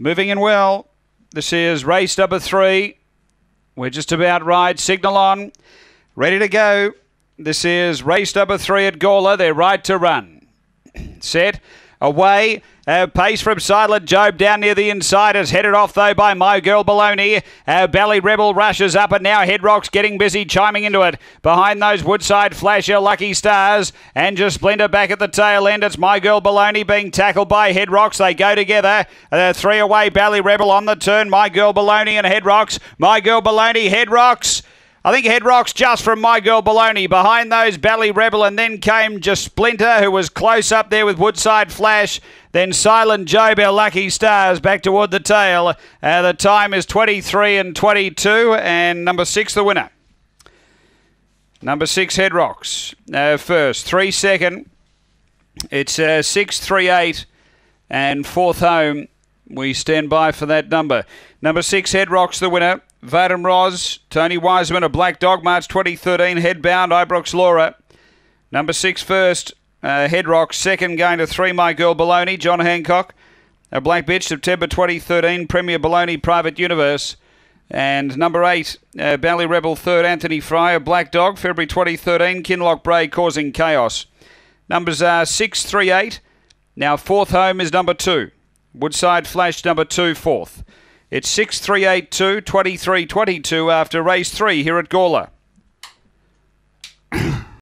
Moving in well. This is race number three. We're just about right. Signal on. Ready to go. This is race number three at Gawler. They're right to run. Set. Away. Uh, pace from Silent Job down near the inside is headed off though by My Girl Baloney. Uh, Bally Rebel rushes up and now Head Rocks getting busy chiming into it. Behind those Woodside Flasher Lucky Stars and just Splinter back at the tail end. It's My Girl Baloney being tackled by Head Rocks. They go together. Uh, three away. Bally Rebel on the turn. My Girl Baloney and Head Rocks. My Girl Baloney. Head Rocks. I think Head Rocks just from My Girl Baloney. Behind those, Bally Rebel, and then came just Splinter, who was close up there with Woodside Flash. Then Silent Job, our lucky stars, back toward the tail. Uh, the time is 23 and 22, and number six, the winner. Number six, Head Rocks. Uh, first, three second. It's uh, six, three, eight, and fourth home. We stand by for that number. Number six, Head Rocks, the winner. Vadim Roz, Tony Wiseman, a Black Dog, March 2013, headbound, Ibrox Laura. Number six first, uh, Head Rock. Second, going to three, My Girl Baloney, John Hancock. A Black Bitch, September 2013, Premier Baloney, Private Universe. And number eight, uh, Bally Rebel, third, Anthony Fry, a Black Dog, February 2013, Kinloch Brae, Causing Chaos. Numbers are six, three, eight. Now, fourth home is number two. Woodside Flash, number two, fourth. It's 6382 2322 after race three here at Gawler.